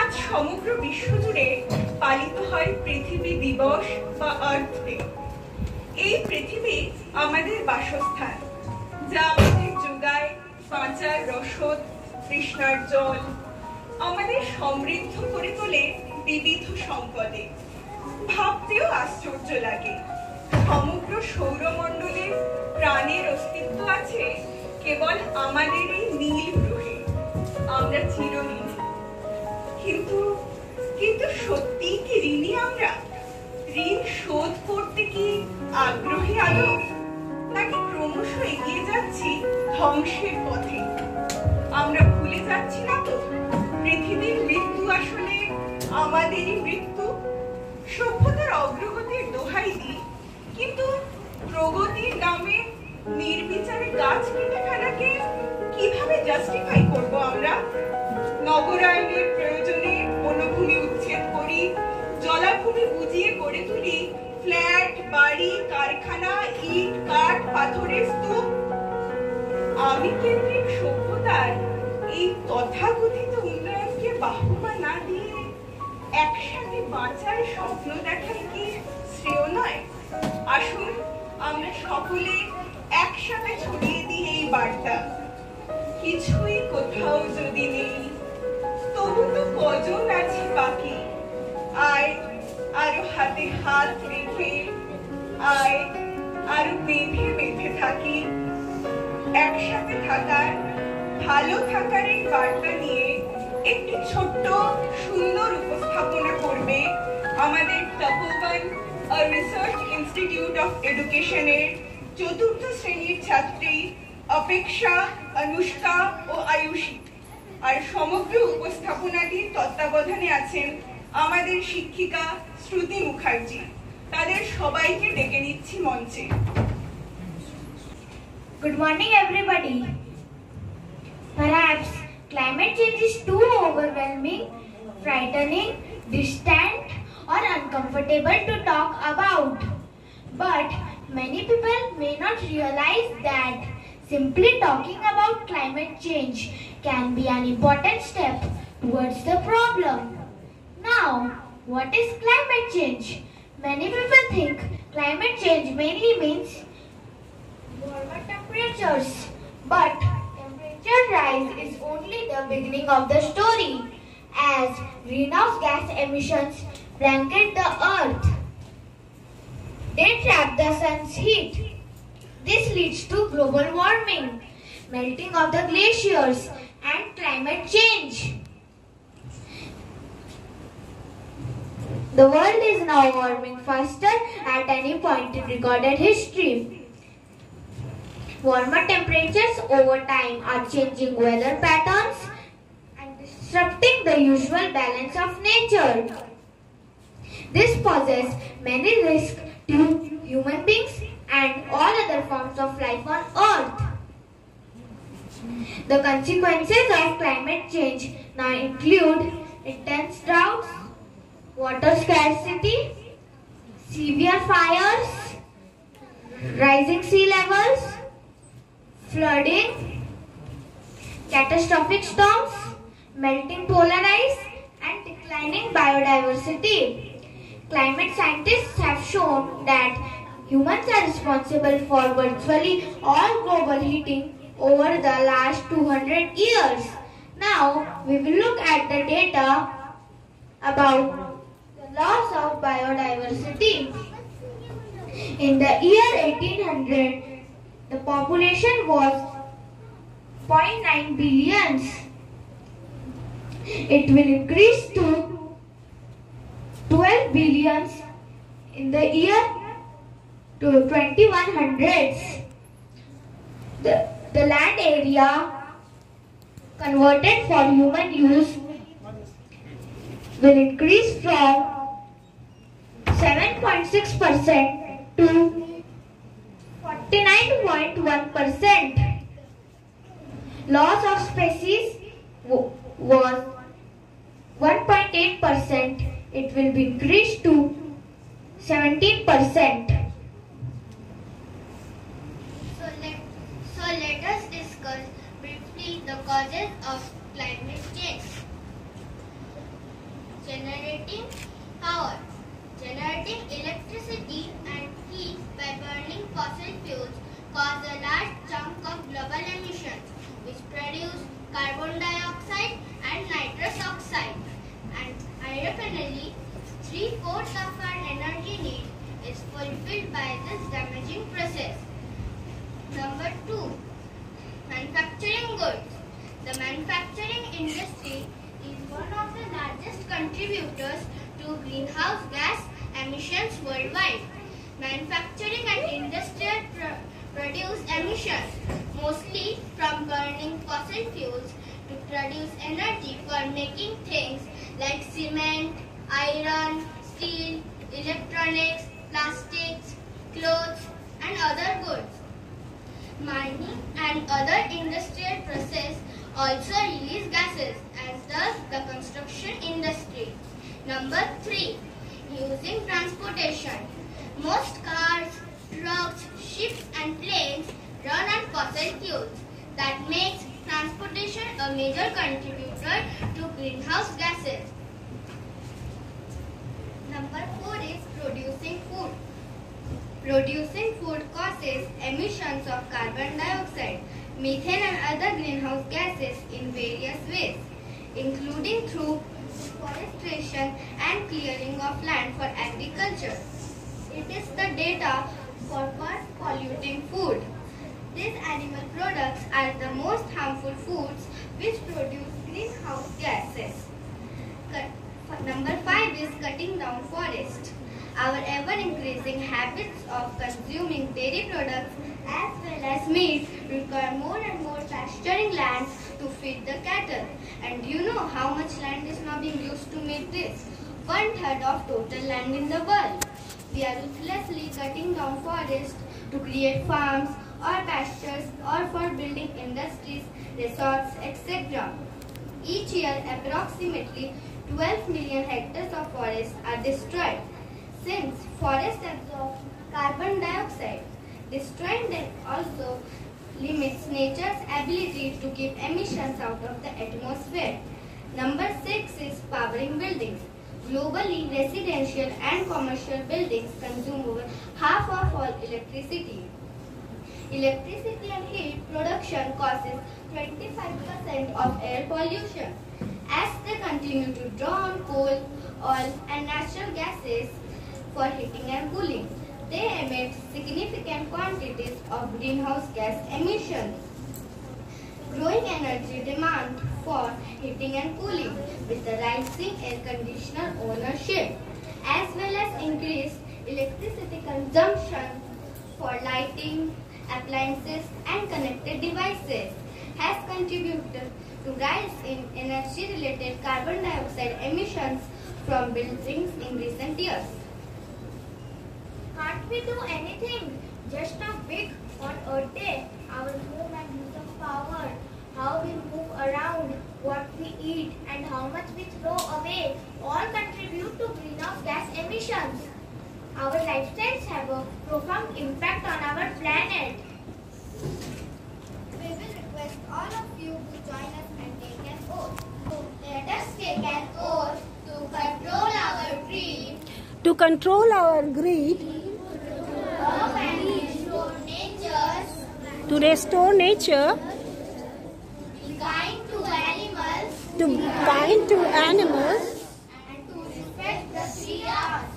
আজ সমগ্র বিশ্ব জুড়ে পালিত হয় পৃথিবী দিবস বা আর্থ ডে এই পৃথিবী আমাদের বাসস্থান, যা আমাদের যোগায় বাঁচার রসদ, তৃষ্ণার জল, আমাদের সমৃদ্ধ করে তোলে বিবিধ সম্পদে। ভাবতেও আশ্চর্য লাগে, সমগ্র সৌরমণ্ডলে প্রাণের অস্তিত্ব আছে কেবল আমাদের এই নীল আমরা চিরঋণী। কিন্তু কিন্তু সত্যি কি ঋণী আমরা? ঋণ শোধ করতে কি আগ্রহী আলো? নাকি ক্রমশ এগিয়ে যাচ্ছি ধ্বংসের পথে? আমরা ভুলে যাচ্ছি না তো? পৃথিবীর মৃত্যু আসলে আমাদেরই মৃত্যু? সভ্যতার অগ্রগতির দোহাই দিই, কিন্তু প্রগতির নামে নির্বিচারে গাছ কেটে ফেলাকে কীভাবে জাস্টিফাই করব আমরা? নগরায়নের প্রয়োজনে বনভূমি উচ্ছেদ করি, জলাভূমি বুঝিয়ে গড়ে তুলি, ফ্ল্যাট, বাড়ি, কারখানা, ইট, কাঠ, পাথরের স্তূপ। আমি কেন্দ্রিক সভ্যতার এই তথাকথিত উন্নয়নকে বাহবা না দিয়ে একসাথে বাঁচার স্বপ্ন দেখাই কি শ্রেয় নয়? আসুন, আমরা সকলে একসাথে ছড়িয়ে দিই এই বার্তা। কিছুই কোথাও যদি নেই, তবু তো কজন আছে বাকি? আয়, আরও হাতে হাত রেখে, আয়, আরও বেঁধে বেঁধে থাকি। একসাথে থাকার, ভালো থাকার এই বার্তা নিয়ে একটি ছোট্ট, সুন্দর উপস্থাপনা করবে আমাদের তপোবন রিসার্চ ইনস্টিটিউট অফ এডুকেশনের চতুর্থ শ্রেণির ছাত্রী অপেক্ষা, অনুষ্কা ও আয়ুষী। আর সমগ্র উপস্থাপনাটির তত্ত্বাবধানে আছেন আমাদের শিক্ষিকা শ্রুতি মুখার্জি। তাদের সবাইকে ডেকে নিচ্ছি মঞ্চে। Good morning everybody perhaps climate change is too overwhelming frightening distant or uncomfortable to talk about but many people may not realize that simply talking about climate change can be an important step towards the problem. Now, what is climate change? Many people think climate change mainly means warmer temperatures. But temperature rise is only the beginning of the story as greenhouse gas emissions blanket the earth. They trap the sun's heat. This leads to global warming, melting of the glaciers and climate change. The world is now warming faster at any point in recorded history. Warmer temperatures over time are changing weather patterns and disrupting the usual balance of nature. This poses many risks to human beings and all other forms of life on earth. The consequences of climate change now include intense droughts, water scarcity, severe fires, rising sea levels, flooding, catastrophic storms, melting polar ice, and declining biodiversity. Climate scientists have shown that humans are responsible for virtually all global heating over the last 200 years. Now, we will look at the data about the loss of biodiversity. In the year 1800, the population was 0.9 billions. It will increase to 12 billions in the year to 2100s. The, the land area converted for human use will increase from 7.6% to 49.1%. Loss of species was 1.8%. It will be increased to 17%. So let, so let us discuss briefly the causes of climate change. Generating power. Generating electricity and heat by burning fossil fuels cause a large chunk of global emissions which produce carbon dioxide and nitrous oxide. And ironically, three-fourths of our energy need is fulfilled by this damaging process. Number two, manufacturing goods. The manufacturing industry is one of the largest contributors to greenhouse gas emissions worldwide. Manufacturing and industrial pro produce emissions mostly from burning fossil fuels produce energy for making things like cement, iron, steel, electronics, plastics, clothes and other goods. Mining and other industrial process also release gases as does the construction industry. Number 3. Using transportation. Most cars, trucks, ships and planes run on fossil fuels. That makes transportation a major contributor to greenhouse gases. Number 4 is producing food. Producing food causes emissions of carbon dioxide, methane and other greenhouse gases in various ways, including through deforestation and clearing of land for agriculture. It is the data for polluting food. These animal products are the most harmful foods which produce greenhouse gases. Cut- Number 5 is cutting down forest. Our ever increasing habits of consuming dairy products as well as meat require more and more pasturing land to feed the cattle. And you know how much land is now being used to make this? One third of total land in the world. We are ruthlessly cutting down forests to create farms or pastures or for building industries, resorts, etc. Each year, approximately 12 million hectares of forests are destroyed. Since forests absorb carbon dioxide, destroying them also limits nature's ability to keep emissions out of the atmosphere. Number 6 is powering buildings. Globally, residential and commercial buildings consume over half of all electricity. Electricity and heat production causes 25% of air pollution. As they continue to draw on coal, oil and natural gases for heating and cooling, they emit significant quantities of greenhouse gas emissions. Growing energy demand for heating and cooling with the rising air conditioner ownership as well as increased electricity consumption for lighting, appliances and connected devices has contributed to rise in energy-related carbon dioxide emissions from buildings in recent years. Can't we do anything? Just a big on Earth Day, our home and use of power, how we move around, what we eat, and how much we throw away all contribute to greenhouse gas emissions. Our lifestyles have a profound impact on our planet. We will request all of you to join us and take an oath. Let us take an oath to control our greed, To control our greed, love restore nature, to be kind to animals, to be kind to animals, and to respect the three R's.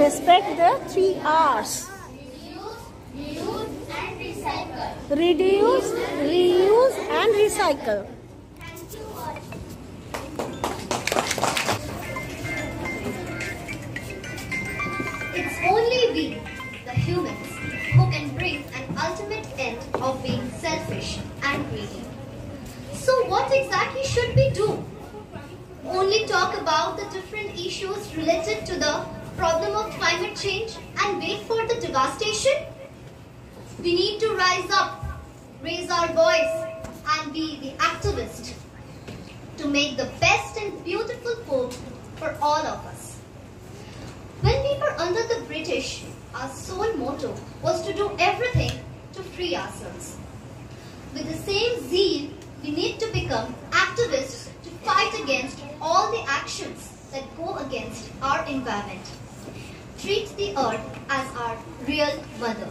respect the three R's. Reduce, reuse, and recycle. Reduce, reuse, and recycle. It's only we, the humans, who can bring an ultimate end of being selfish and greedy. So what exactly should we do? Only talk about the different issues related to the problem of climate change and wait for the devastation? We need to rise up, raise our voice and be the activist to make the best and beautiful hope for all of us. When we were under the British, our sole motto was to do everything to free ourselves. With the same zeal, we need to become activists to fight against all the actions that go against our environment. Treat the earth as our real mother.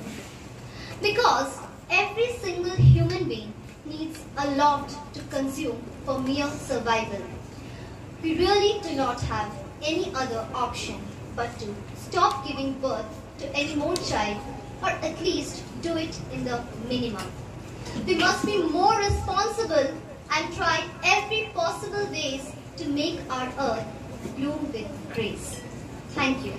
Because every single human being needs a lot to consume for mere survival. We really do not have any other option but to stop giving birth to any more child or at least do it in the minimum. We must be more responsible and try every possible ways to make our earth bloom with grace. Thank you.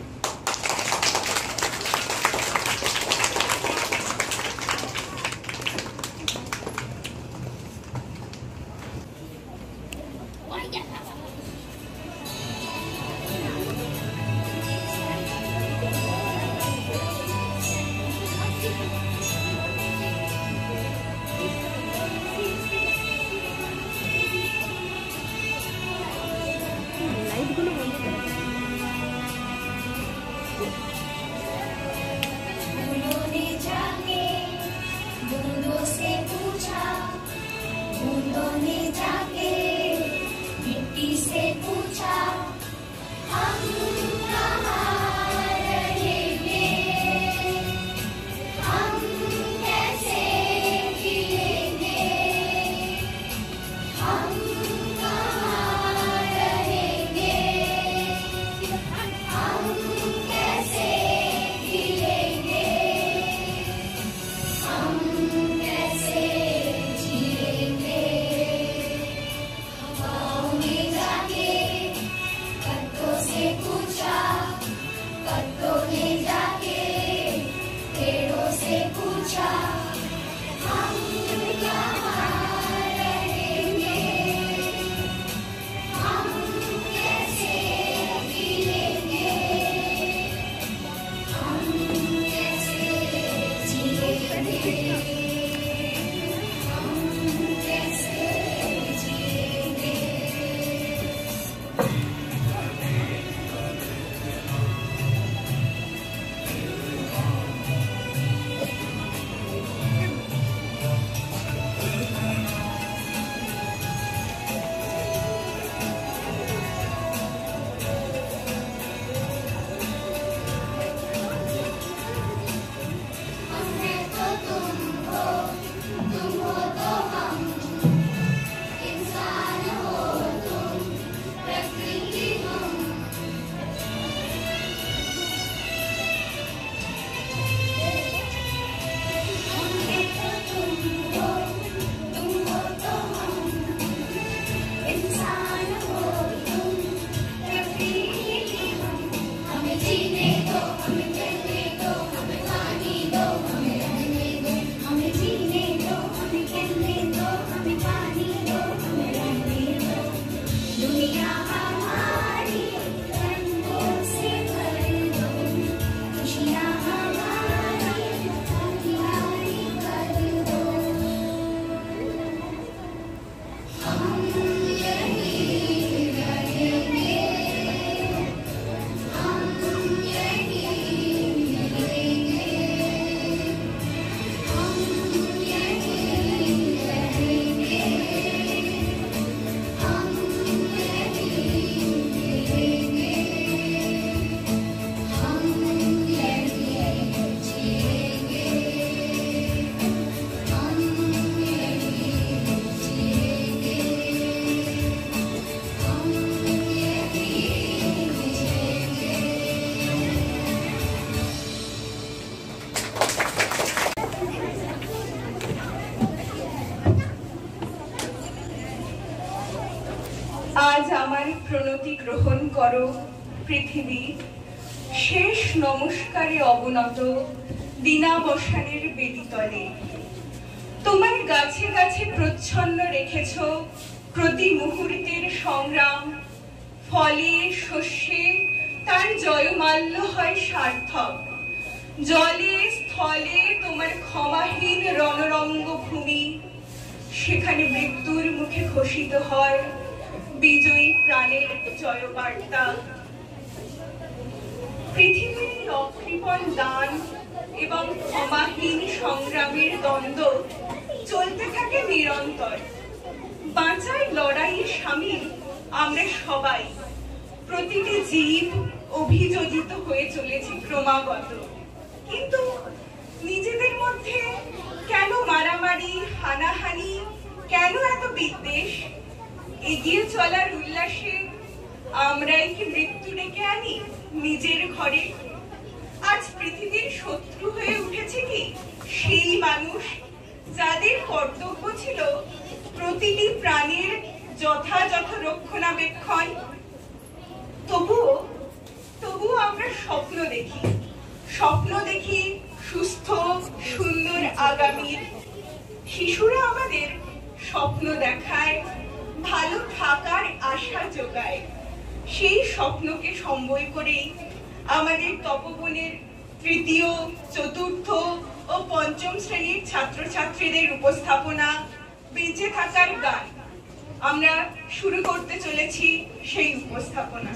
जाके मिट्टी से पूछा हम গ্রহণ করো, পৃথিবী। শেষ নমস্কারে অবনত দিনাবসানের বেদিতলে। তোমার গাছে গাছে প্রচ্ছন্ন রেখেছ, প্রতি মুহূর্তের সংগ্রাম। ফলে শস্যে তার জয়মাল্য হয় সার্থক। জলে, স্থলে তোমার ক্ষমাহীন রণরঙ্গ ভূমি সেখানে মৃত্যুর মুখে ঘোষিত হয় বিজয়ী প্রাণের জয়বার্তা। পৃথিবীর রক্ষীপণ দান এবং ক্ষমাহীন সংগ্রামের দ্বন্দ্ব চলতে থাকে নিরন্তর। বাঁচায় লড়াই সামিল আমরা সবাই। প্রতিটি জীব অভিযোজিত হয়ে চলেছি ক্রমাগত। কিন্তু নিজেদের মধ্যে কেন মারামারি, হানাহানি, কেন এত বিদ্বেষ? এগিয়ে চলার উল্লাসে আমরাই কি মৃত্যু ডেকে আনি নিজের ঘরে। আজ পৃথিবীর শত্রু হয়ে উঠেছে কি? সেই মানুষ যাদের কর্তব্য ছিল প্রতিটি প্রাণীর যথাযথ রক্ষণাবেক্ষণ। তবুও তবুও আমরা স্বপ্ন দেখি। স্বপ্ন দেখি সুস্থ, সুন্দর আগামীর। শিশুরা আমাদের স্বপ্ন দেখায়। ভালো থাকার আশা জোগায় সেই স্বপ্নকে সম্বল করেই আমাদের তপবনের তৃতীয়, চতুর্থ ও পঞ্চম শ্রেণির ছাত্রছাত্রীদের উপস্থাপনা বেঁচে থাকার গান। আমরা শুরু করতে চলেছি সেই উপস্থাপনা।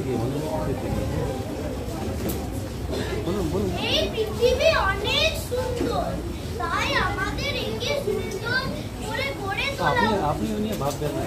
বলুন বলুন বলুন। এই পৃথিবী অনেক সুন্দর তাই আমাদের একে সুন্দর করে গড়ে তোলা আপনি। আপনিও নিয়ে ভাববেন না।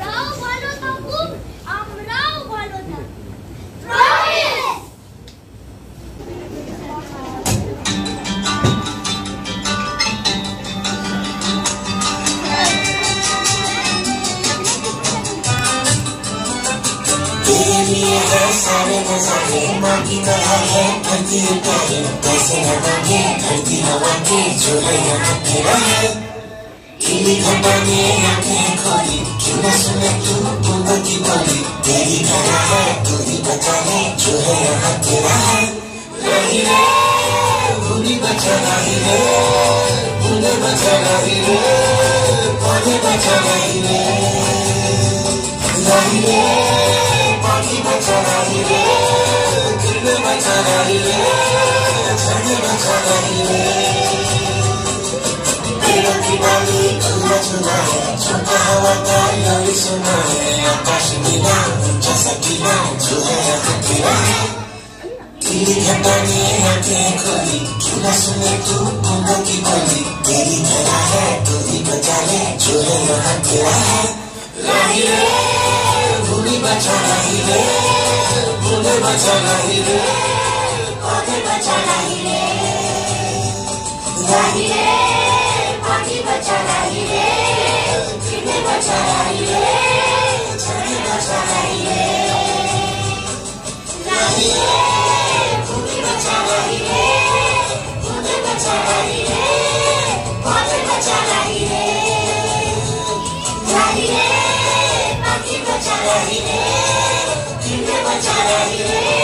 लिए है सारे नजारे माँ की तरह है धरती प्यारे कैसे न बने धरती हवा के जो है या फकीरा है खिली घटा ने आँखें खोली क्यों न सुने तू बूंदा की बोली तेरी करा है दूरी बचा है जो है यहाँ तेरा है रही रे दूरी बचा रही रे बूंदे बचा रही रे पौधे बचा रही रे रही रे छोटा हवा का लोरी सुनाए आकाश मिला जैसा किला चुहरा हथिया तेरी घटाने आँखें खोली चुना सुने तू बूंदों की बोली तेरी धरा है तू ही बचा ले चुहरा हथिया है लाई रे भूमि बचा लाई रे बूंदे बचा लाई रे Bye.